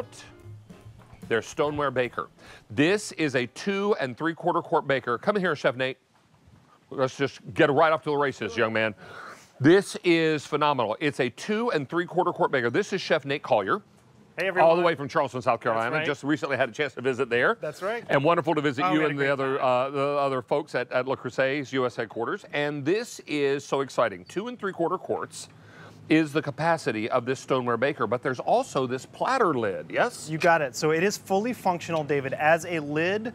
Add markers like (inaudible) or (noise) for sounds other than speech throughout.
out their stoneware baker. This is a two and three quarter quart baker. Come in here, Chef Nate. Let's just get right off to the races, young man. This is phenomenal. It's a two and three quarter quart baker. This is Chef Nate Collier. Hey, everyone. All the way from Charleston, South Carolina. right. Just recently had a chance to visit there. That's right. And wonderful to visit Oh, you and the other uh, the other folks at, at Le Creuset's U.S. headquarters. And this is so exciting. Two and three quarter quarts is the capacity of this stoneware baker, but there's also this platter lid. Yes. You got it. So it is fully functional, David, as a lid.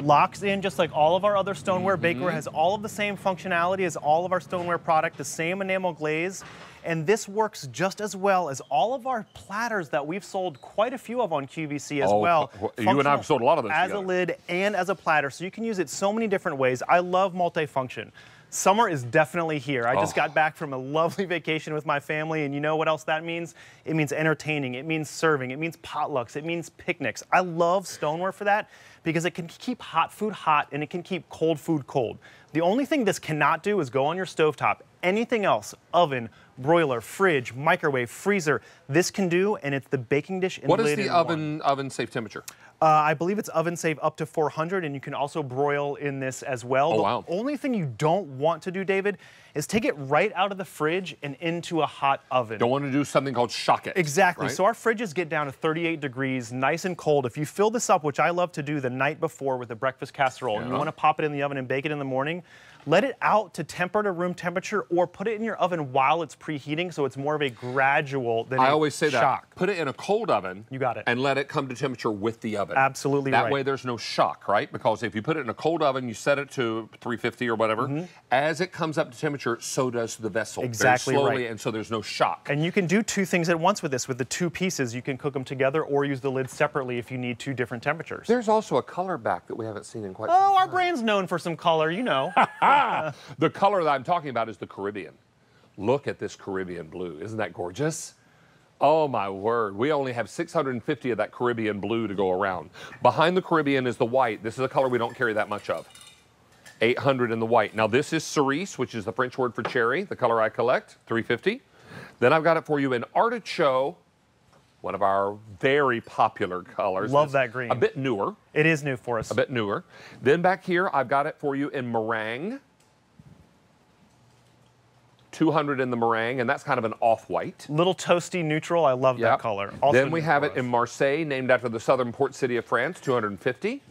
Locks in just like all of our other stoneware. Mm-hmm. Bakeware has all of the same functionality as all of our stoneware product, the same enamel glaze. And this works just as well as all of our platters that we've sold quite a few of on QVC as Oh, well. you and I have sold a lot of those As together. a lid and as a platter. So you can use it so many different ways. I love multifunction. Summer is definitely here. I just Oh. got back from a lovely vacation with my family, and you know what else that means? It means entertaining, it means serving, it means potlucks, it means picnics. I love stoneware for that because it can keep hot food hot and it can keep cold food cold. The only thing this cannot do is go on your stovetop. Anything else, oven, broiler, fridge, microwave, freezer, this can do, and it's the baking dish What is the one. oven oven safe temperature? Uh, I believe it's oven safe up to 400, and you can also broil in this as well. Oh, the wow. only thing you don't want to do, David, is take it right out of the fridge and into a hot oven. Don't want to do something called shock it. Exactly. right? So our fridges get down to 38 degrees, nice and cold. If you fill this up, which I love to do the night before with a breakfast casserole, and you want to pop it in the oven and bake it in the morning, let it out to temper to room temperature or put it in your oven while it's preheating so it's more of a gradual than I a always say that. shock. Put it in a cold oven. You got it. And let it come to temperature with the oven. Absolutely that right. way there's no shock, right? Because if you put it in a cold oven, you set it to 350 or whatever. Mm-hmm. As it comes up to temperature, so does the vessel. Exactly very slowly, right. and so there's no shock. And you can do two things at once with this. With the two pieces, you can cook them together or use the lid separately if you need two different temperatures. there's also a color back that we haven't seen in quite oh, some Oh, our time. brand's known for some color, you know. (laughs) (laughs) The color that I'm talking about is the Caribbean. Look at this Caribbean blue. Isn't that gorgeous? Oh my word. We only have 650 of that Caribbean blue to go around. Behind the Caribbean is the white. This is a color we don't carry that much of. 800 in the white. Now this is cerise, which is the French word for cherry, the color I collect, 350. Then I've got it for you in artichoke, one of our very popular colors. Love It's that green. A bit newer, it is new for us. a bit newer. Then back here, I've got it for you in meringue. 200 in the meringue, and that's kind of an off-white. Little toasty neutral. I love Yep. that color. Also then we have it us. in Marseille, named after the southern port city of France, 250.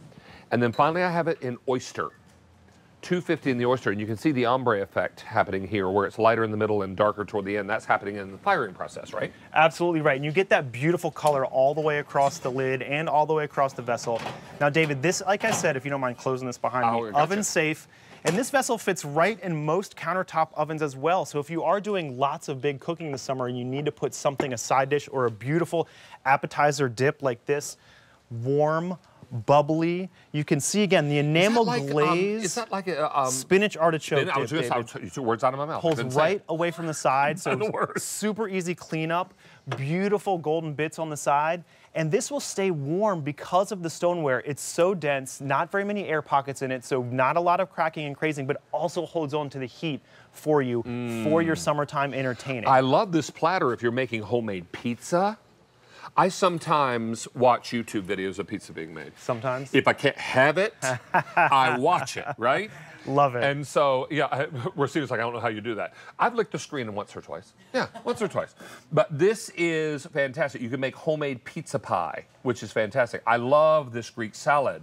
And then finally, I have it in oyster, 250 in the oyster. And you can see the ombre effect happening here, where it's lighter in the middle and darker toward the end. That's happening in the firing process, right? Absolutely right. And you get that beautiful color all the way across the lid and all the way across the vessel. Now, David, this, like I said, if you don't mind closing this behind Oh, me, gotcha. oven safe. And this vessel fits right in most countertop ovens as well. So if you are doing lots of big cooking this summer and you need to put something, a side dish or a beautiful appetizer dip like this, warm, bubbly, you can see again the enamel is that like, um, glaze. is that like a um, spinach artichoke I was dip, just, I was- you took words out of my mouth. I pulls right away from the side, (laughs) so The super easy cleanup, beautiful golden bits on the side, and this will stay warm because of the stoneware. It's so dense, not very many air pockets in it, so not a lot of cracking and crazing, but also holds on to the heat for you for your summertime entertaining. Mm. I love this platter if you're making homemade pizza. I sometimes watch YouTube videos of pizza being made. Sometimes. If I can't have it, I watch it, right? (laughs) Love it. And so, yeah, I- (laughs) Rosita's like, I don't know how you do that. I've licked the screen once or twice. Yeah, (laughs) once or twice. But this is fantastic. You can make homemade pizza pie, which is fantastic. I love this Greek salad.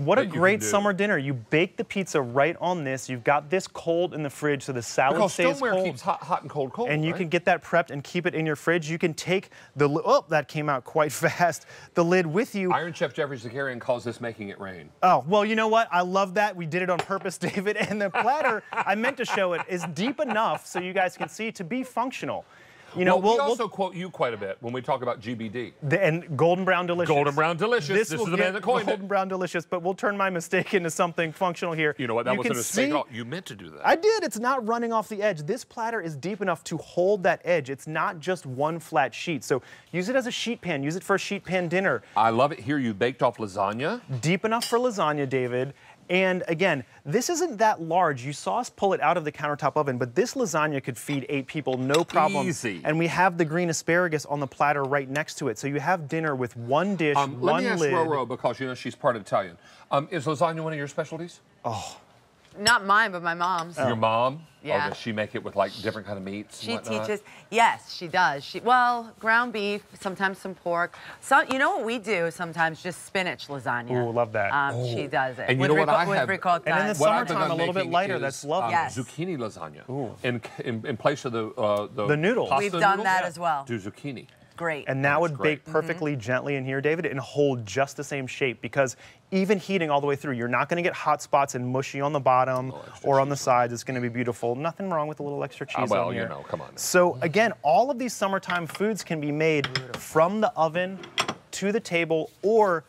What a that you can great summer dinner. You bake the pizza right on this. You've got this cold in the fridge so the salad Because stays stoneware cold. keeps hot, hot and cold, cold. and you right? can get that prepped and keep it in your fridge. You can take the oh that came out quite (laughs) fast. The lid with you. Iron Chef Geoffrey Zakarian calls this making it rain. Oh well, you know what? I love that. We did it on purpose, (laughs) David. And the platter I meant to show it is deep enough so you guys can see to be functional. You know, well, we'll, we we'll- also quote you quite a bit when we talk about GBD. the, and golden brown delicious. Golden brown delicious. This will is the man that coined it. golden brown delicious, but we'll turn my mistake into something functional here. You know what? That wasn't a mistake see- You meant to do that. I did. It's not running off the edge. This platter is deep enough to hold that edge. It's not just one flat sheet. So use it as a sheet pan. Use it for a sheet pan dinner. I love it here. You baked off lasagna. Deep enough for lasagna, David. And again, this isn't that large. You saw us pull it out of the countertop oven, but this lasagna could feed eight people, no problem. Easy. And we have the green asparagus on the platter right next to it. So you have dinner with one dish, Um, one let me ask lid. Roro because you know she's part Italian. Um, is lasagna one of your specialties? Not mine, but my mom's. Your mom? Yeah. Oh, does she make it with like different kind of meats? She and teaches. Yes, she does. She well, ground beef, sometimes some pork. So you know what we do sometimes? Just spinach lasagna. Ooh, love that. Um, She does it. And you with know what rico- I with have- ricotta. And in the What I've summertime, a little bit lighter, is, that's lovely. um, Yes. Zucchini lasagna. In, in in place of the uh, the, The noodles. pasta We've done noodles, that yeah, as well. Do zucchini. Great. And that would great. bake perfectly gently in here, David, and hold just the same shape because even heating all the way through, you're not going to get hot spots and mushy on the bottom oh, or on the sides. It's going to be beautiful. Nothing wrong with a little extra ah, cheese well, on you know, come on now. So again, all of these summertime foods can be made from the oven to the table or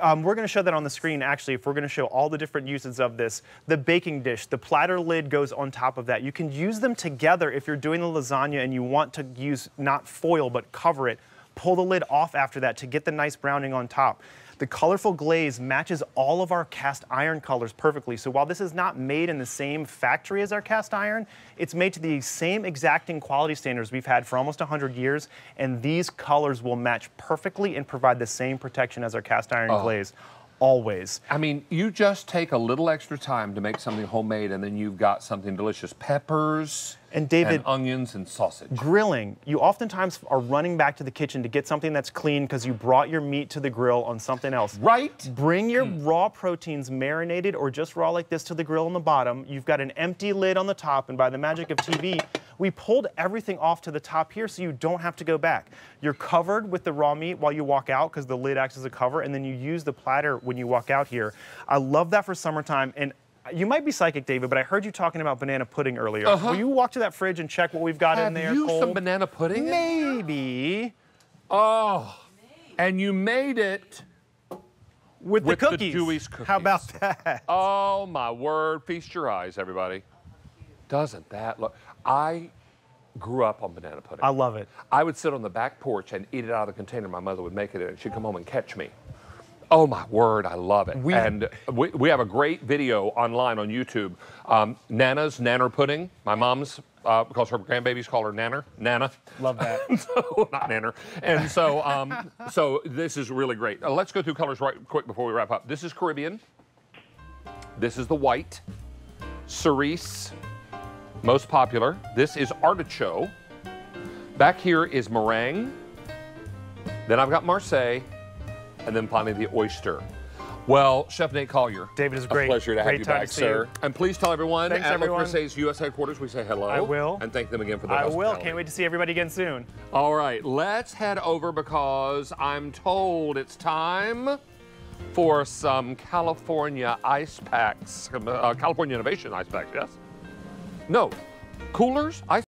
um, we're going to show that on the screen actually if we're going to show all the different uses of this. The baking dish the platter lid goes on top of that. You can use them together if you're doing the lasagna and you want to use not foil but cover it. Pull the lid off after that to get the nice browning on top the colorful glaze matches all of our cast iron colors perfectly. So while this is not made in the same factory as our cast iron, it's made to the same exacting quality standards we've had for almost 100 years, and these colors will match perfectly and provide the same protection as our cast iron oh. glaze, always. I mean, you just take a little extra time to make something homemade, and then you've got something delicious: peppers And David- and onions and sausage. Grilling, you oftentimes are running back to the kitchen to get something that's clean because you brought your meat to the grill on something else. Right? Bring your hmm. raw proteins marinated or just raw like this to the grill on the bottom. You've got an empty lid on the top, and by the magic of TV, we pulled everything off to the top here so you don't have to go back. You're covered with the raw meat while you walk out because the lid acts as a cover, and then you use the platter when you walk out here. I love that for summertime. and you might be psychic, David, but I heard you talking about banana pudding earlier. Uh-huh. Will you walk to that fridge and check what we've got. Have in there? you some banana pudding? Maybe Oh, and you made it. with, With the the cookies. How about that? Oh my word! Feast your eyes, everybody. Doesn't that look? I grew up on banana pudding. I love it. I would sit on the back porch and eat it out of the container my mother would make it in. And she'd come home and catch me. Oh my word, I love it. We- and we, we have a great video online on YouTube. Um, Nana's Nanner Pudding. My mom's, uh, because her grandbabies call her Nanner, Nana. Love that. (laughs) so, not Nanner. And so, um, (laughs) so this is really great. Uh, let's go through colors right quick before we wrap up. This is Caribbean. This is the white. Cerise, most popular. This is artichoke. Back here is meringue. Then I've got Marseille, and then finally the oyster. Well, Chef Nate Collier. David, it's A great. pleasure to have you back, sir. you. And please tell everyone Thanks, at everyone. Creuset's U.S. headquarters we say hello. I will. And thank them again for their I will. Can't wait to see everybody again soon. All right, let's head over because I'm told it's time for some California ice packs, uh, California Innovation ice packs, yes? No, coolers, ice